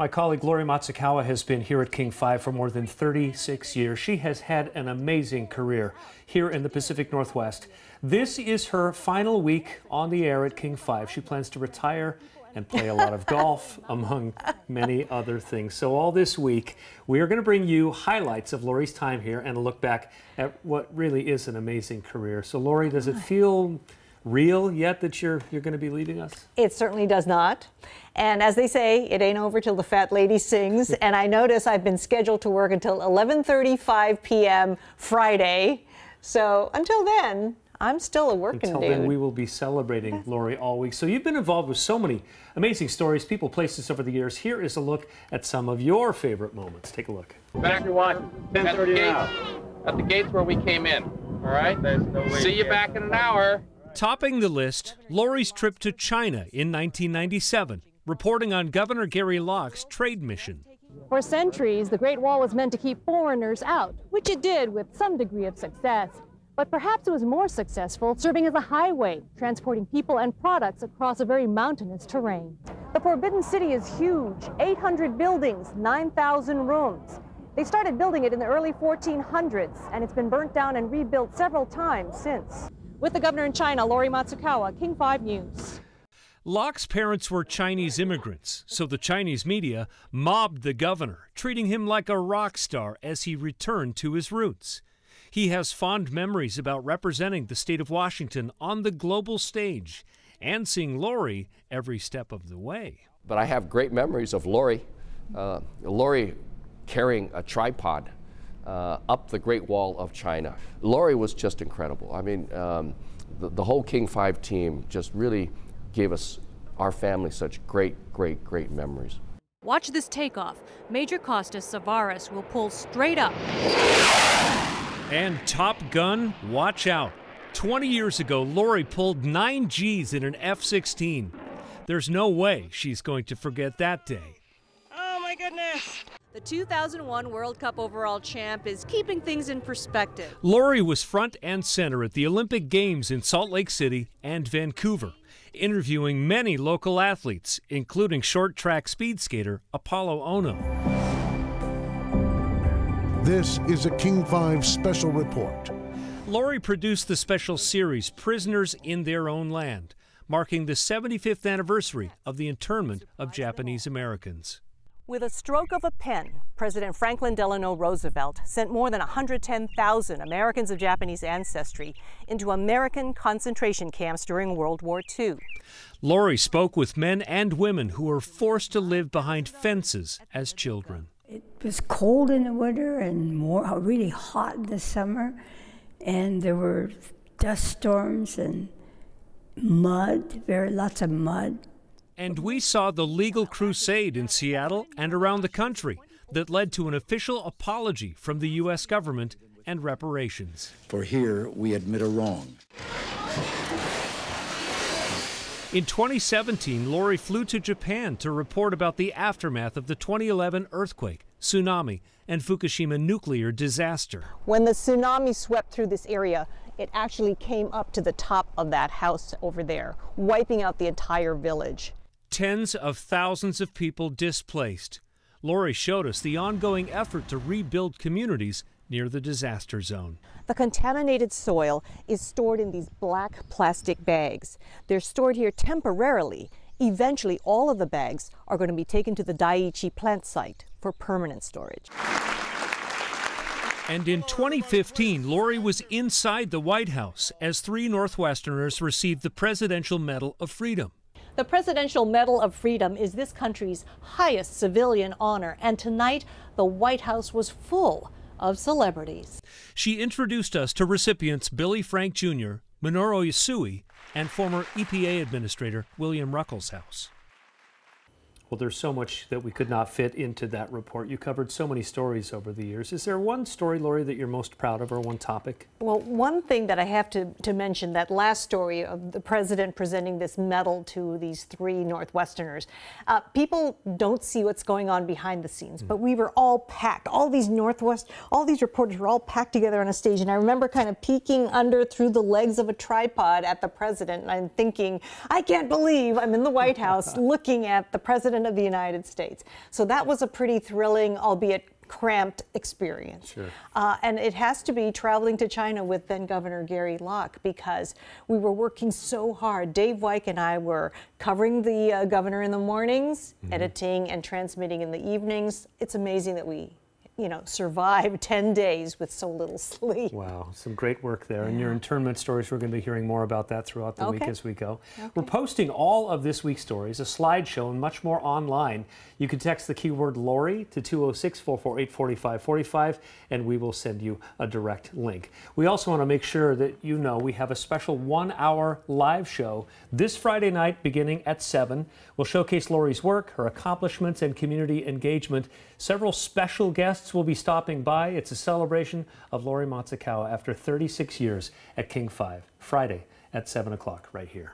My colleague Lori Matsukawa has been here at King 5 for more than 36 years. She has had an amazing career here in the Pacific Northwest. This is her final week on the air at King 5. She plans to retire and play a lot of golf, among many other things. So, all this week, we are going to bring you highlights of Lori's time here and a look back at what really is an amazing career. So, Lori, does it feel real yet that you're you're going to be leaving us? It certainly does not. And as they say, it ain't over till the fat lady sings. and I notice I've been scheduled to work until 11:35 p.m. Friday. So until then, I'm still a working Until dude. then, we will be celebrating Lori all week. So you've been involved with so many amazing stories, people, places over the years. Here is a look at some of your favorite moments. Take a look. Back to watch. 10:30 now. At the gates where we came in. All right. There's no way See you back in an hour. Topping the list, Lori's trip to China in 1997, reporting on Governor Gary Locke's trade mission. For centuries, the Great Wall was meant to keep foreigners out, which it did with some degree of success. But perhaps it was more successful serving as a highway, transporting people and products across a very mountainous terrain. The Forbidden City is huge 800 buildings, 9,000 rooms. They started building it in the early 1400s, and it's been burnt down and rebuilt several times since. With the governor in China, Lori Matsukawa, King 5 News. Locke's parents were Chinese immigrants, so the Chinese media mobbed the governor, treating him like a rock star as he returned to his roots. He has fond memories about representing the state of Washington on the global stage and seeing Lori every step of the way. But I have great memories of Lori, uh, Lori carrying a tripod uh, up the Great Wall of China. Lori was just incredible. I mean, um, the, the whole King 5 team just really gave us, our family, such great, great, great memories. Watch this takeoff. Major Costas Savaris will pull straight up. And Top Gun, watch out. 20 years ago, Lori pulled 9 Gs in an F 16. There's no way she's going to forget that day. Oh my goodness! The 2001 World Cup overall champ is keeping things in perspective. Lori was front and center at the Olympic Games in Salt Lake City and Vancouver, interviewing many local athletes, including short track speed skater Apolo Ohno. This is a King 5 special report. Lori produced the special series Prisoners in Their Own Land, marking the 75th anniversary of the internment of Japanese Americans. With a stroke of a pen, President Franklin Delano Roosevelt sent more than 110,000 Americans of Japanese ancestry into American concentration camps during World War II. Lori spoke with men and women who were forced to live behind fences as children. It was cold in the winter and more really hot in the summer, and there were dust storms and mud, very lots of mud. And we saw the legal crusade in Seattle and around the country that led to an official apology from the U.S. government and reparations. For here we admit a wrong. In 2017, Lori flew to Japan to report about the aftermath of the 2011 earthquake, tsunami, and Fukushima nuclear disaster. When the tsunami swept through this area, it actually came up to the top of that house over there, wiping out the entire village. Tens of thousands of people displaced. Lori showed us the ongoing effort to rebuild communities near the disaster zone. The contaminated soil is stored in these black plastic bags. They're stored here temporarily. Eventually, all of the bags are going to be taken to the Daiichi plant site for permanent storage. And in 2015, Lori was inside the White House as three Northwesterners received the Presidential Medal of Freedom. The Presidential Medal of Freedom is this country's highest civilian honor, and tonight the White House was full of celebrities. She introduced us to recipients Billy Frank Jr., Minoru Yasui, and former EPA Administrator William Ruckelshaus. Well, there's so much that we could not fit into that report. You covered so many stories over the years. Is there one story, Lori, that you're most proud of, or one topic? Well, one thing that I have to, to mention that last story of the president presenting this medal to these three Northwesterners. Uh, people don't see what's going on behind the scenes, mm. but we were all packed. All these Northwest, all these reporters were all packed together on a stage. And I remember kind of peeking under through the legs of a tripod at the president. And I'm thinking, I can't believe I'm in the White House looking at the president President of the United States. So that was a pretty thrilling, albeit cramped experience. Sure. Uh, and it has to be traveling to China with then Governor Gary Locke because we were working so hard. Dave Weik and I were covering the uh, governor in the mornings, Mm-hmm. editing and transmitting in the evenings. It's amazing that we, you know, survive 10 days with so little sleep. Wow, some great work there. And your internment stories, we're going to be hearing more about that throughout the week as we go. We're posting all of this week's stories, a slideshow, and much more online. You can text the keyword Lori to 206 448 4545, and we will send you a direct link. We also want to make sure that you know we have a special one hour live show this Friday night beginning at 7. We'll showcase Lori's work, her accomplishments, and community engagement. Several special guests will be stopping by. It's a celebration of Lori Matsukawa after 36 years at King 5, Friday at 7 o'clock right here.